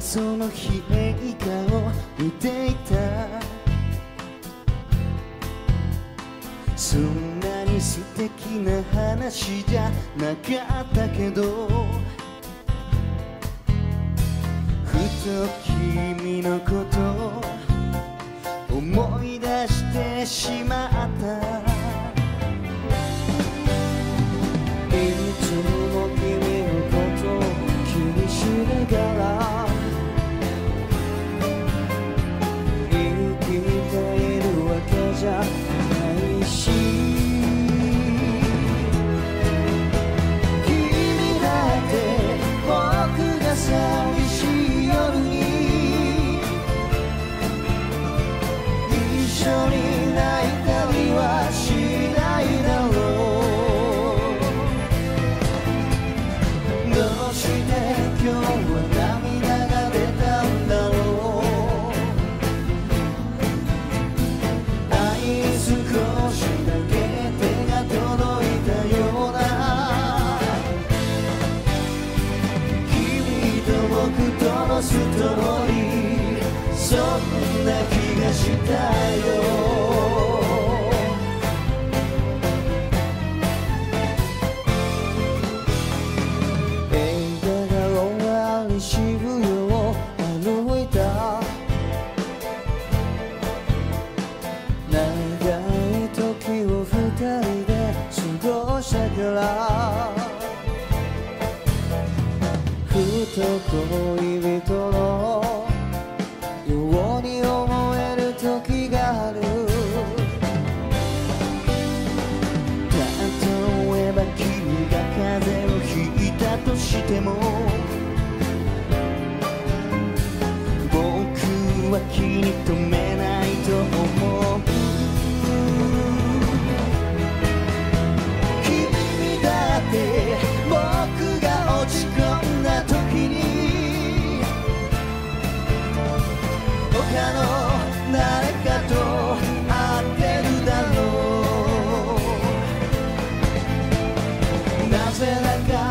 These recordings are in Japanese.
その日映画を見ていた。そんなに素敵な話じゃなかったけど。ふと君のこと思い出してしまっストーリーそんな気がしたよ。映画が終わり渋谷を歩いた。長い時を二人で過ごしたから。と恋人のように思える時がある。例えば君が風邪をひいたとしても僕は気に留め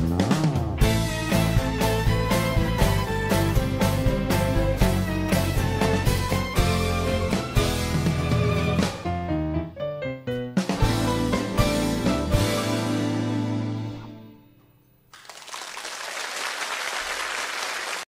No.